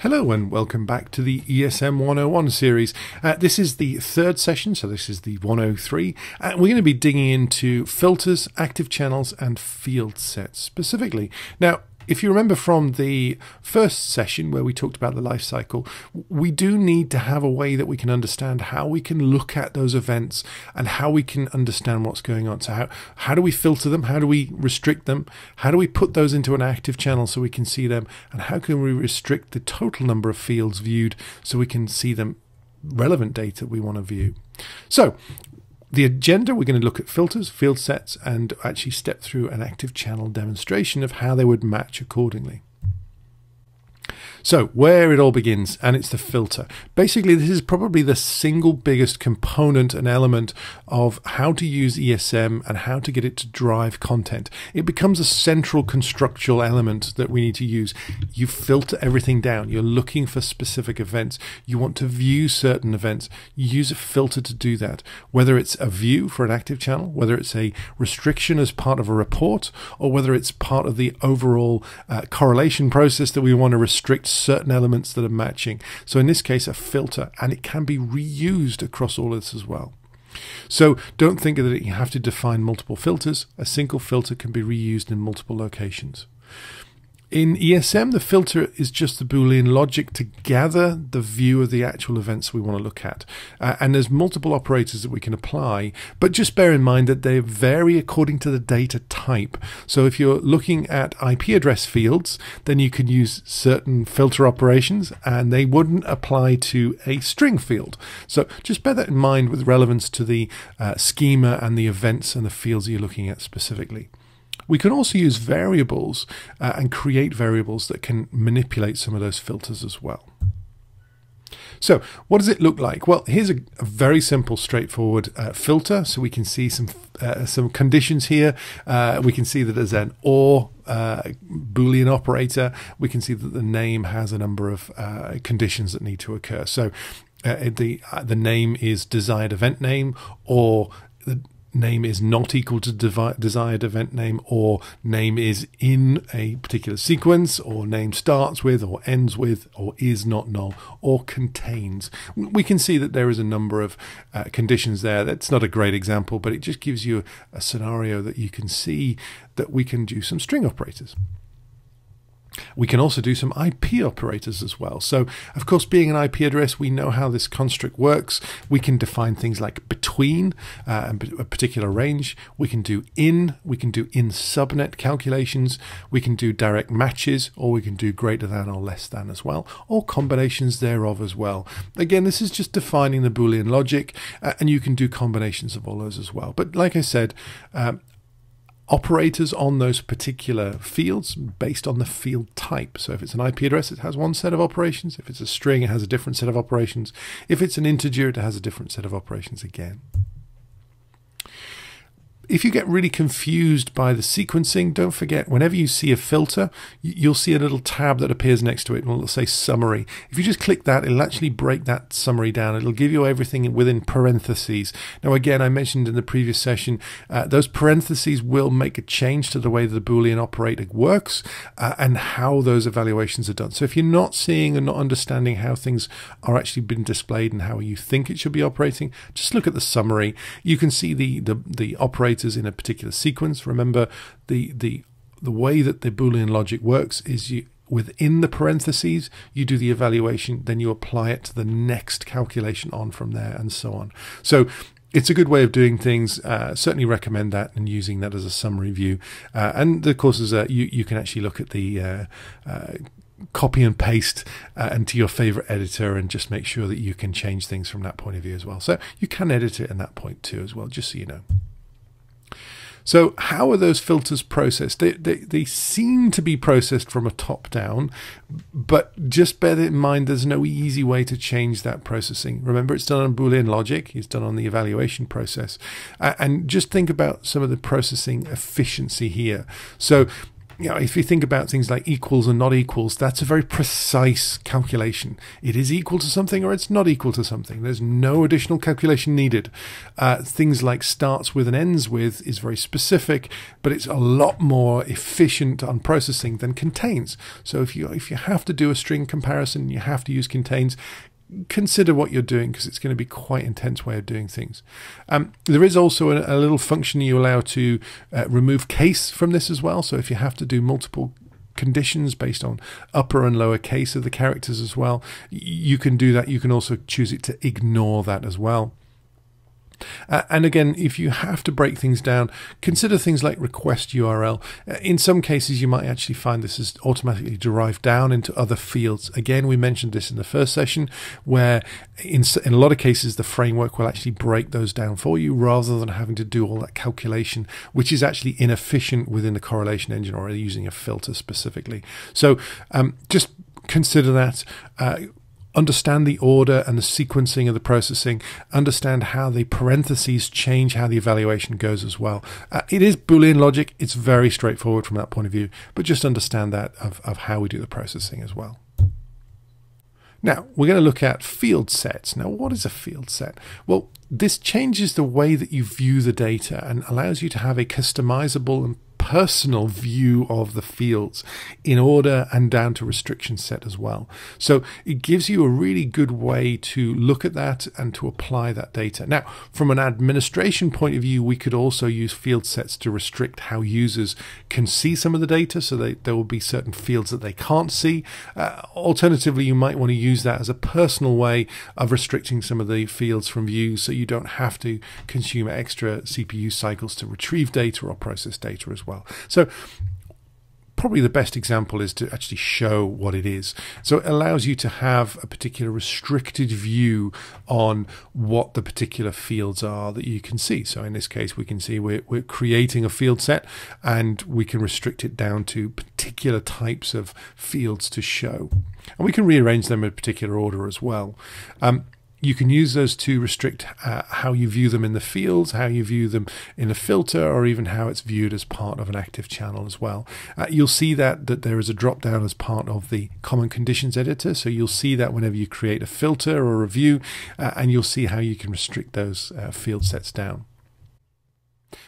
Hello and welcome back to the ESM 101 series. Uh, this is the third session, so this is the 103. Uh, we're going to be digging into filters, active channels, and field sets specifically. Now, if you remember from the first session where we talked about the life cycle, we do need to have a way that we can understand how we can look at those events and how we can understand what's going on. So how, how do we filter them? How do we restrict them? How do we put those into an active channel so we can see them? And how can we restrict the total number of fields viewed so we can see them relevant data we want to view? So the agenda, we're going to look at filters, field sets, and actually step through an active channel demonstration of how they would match accordingly. So, where it all begins, and it's the filter. Basically, this is probably the single biggest component and element of how to use ESM and how to get it to drive content. It becomes a central constructual element that we need to use. You filter everything down. You're looking for specific events. You want to view certain events. You use a filter to do that. Whether it's a view for an active channel, whether it's a restriction as part of a report, or whether it's part of the overall uh, correlation process that we want to restrict certain elements that are matching. So in this case, a filter, and it can be reused across all of this as well. So don't think that you have to define multiple filters. A single filter can be reused in multiple locations. In ESM, the filter is just the Boolean logic to gather the view of the actual events we want to look at. Uh, and there's multiple operators that we can apply, but just bear in mind that they vary according to the data type. So if you're looking at IP address fields, then you can use certain filter operations and they wouldn't apply to a string field. So just bear that in mind with relevance to the uh, schema and the events and the fields you're looking at specifically. We can also use variables uh, and create variables that can manipulate some of those filters as well. So what does it look like? Well, here's a, a very simple, straightforward uh, filter. So we can see some uh, some conditions here. Uh, we can see that there's an OR uh, Boolean operator. We can see that the name has a number of uh, conditions that need to occur. So uh, the the name is desired event name or the name is not equal to desired event name or name is in a particular sequence or name starts with or ends with or is not null or contains. We can see that there is a number of uh, conditions there. That's not a great example, but it just gives you a scenario that you can see that we can do some string operators. We can also do some IP operators as well. So, of course, being an IP address, we know how this construct works. We can define things like between uh, a particular range. We can do in, we can do in subnet calculations. We can do direct matches, or we can do greater than or less than as well, or combinations thereof as well. Again, this is just defining the Boolean logic, uh, and you can do combinations of all those as well. But like I said, um, operators on those particular fields based on the field type. So if it's an IP address, it has one set of operations. If it's a string, it has a different set of operations. If it's an integer, it has a different set of operations again if you get really confused by the sequencing, don't forget whenever you see a filter, you'll see a little tab that appears next to it and it'll say summary. If you just click that, it'll actually break that summary down. It'll give you everything within parentheses. Now, again, I mentioned in the previous session, uh, those parentheses will make a change to the way the Boolean operator works uh, and how those evaluations are done. So if you're not seeing and not understanding how things are actually being displayed and how you think it should be operating, just look at the summary. You can see the, the, the operator operators in a particular sequence. Remember, the the the way that the Boolean logic works is you within the parentheses you do the evaluation, then you apply it to the next calculation on from there, and so on. So it's a good way of doing things. Uh, certainly recommend that and using that as a summary view. Uh, and of course, as you you can actually look at the uh, uh copy and paste uh, into your favorite editor and just make sure that you can change things from that point of view as well. So you can edit it in that point too as well, just so you know. So, how are those filters processed? They, they, they seem to be processed from a top down, but just bear that in mind there's no easy way to change that processing. Remember, it's done on Boolean logic, it's done on the evaluation process. Uh, and just think about some of the processing efficiency here. So, you know, if you think about things like equals and not equals, that's a very precise calculation. It is equal to something or it's not equal to something. There's no additional calculation needed. Uh, things like starts with and ends with is very specific, but it's a lot more efficient on processing than contains. So if you if you have to do a string comparison, you have to use contains consider what you're doing because it's going to be quite intense way of doing things. Um, there is also a, a, little function you allow to uh, remove case from this as well. So if you have to do multiple conditions based on upper and lower case of the characters as well, you can do that. You can also choose it to ignore that as well. Uh, and again, if you have to break things down, consider things like request URL. Uh, in some cases, you might actually find this is automatically derived down into other fields. Again, we mentioned this in the first session, where in, in a lot of cases, the framework will actually break those down for you rather than having to do all that calculation, which is actually inefficient within the correlation engine or using a filter specifically. So um, just consider that. Uh, understand the order and the sequencing of the processing, understand how the parentheses change how the evaluation goes as well. Uh, it is Boolean logic, it's very straightforward from that point of view, but just understand that of, of how we do the processing as well. Now, we're going to look at field sets. Now, what is a field set? Well, this changes the way that you view the data and allows you to have a customizable and personal view of the fields in order and down to restriction set as well. So it gives you a really good way to look at that and to apply that data. Now, from an administration point of view, we could also use field sets to restrict how users can see some of the data. So they, there will be certain fields that they can't see. Uh, alternatively, you might want to use that as a personal way of restricting some of the fields from view so you don't have to consume extra CPU cycles to retrieve data or process data as well well. So probably the best example is to actually show what it is. So it allows you to have a particular restricted view on what the particular fields are that you can see. So in this case, we can see we're, we're creating a field set and we can restrict it down to particular types of fields to show. And we can rearrange them in a particular order as well. Um, you can use those to restrict uh, how you view them in the fields, how you view them in a filter, or even how it's viewed as part of an active channel as well. Uh, you'll see that that there is a drop down as part of the common conditions editor. So you'll see that whenever you create a filter or a view, uh, and you'll see how you can restrict those uh, field sets down.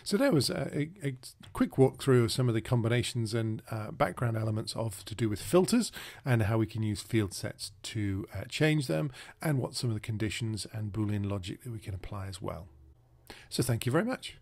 So there was a, a, quick walkthrough of some of the combinations and uh, background elements of to do with filters and how we can use field sets to uh, change them and what some of the conditions and Boolean logic that we can apply as well. So thank you very much.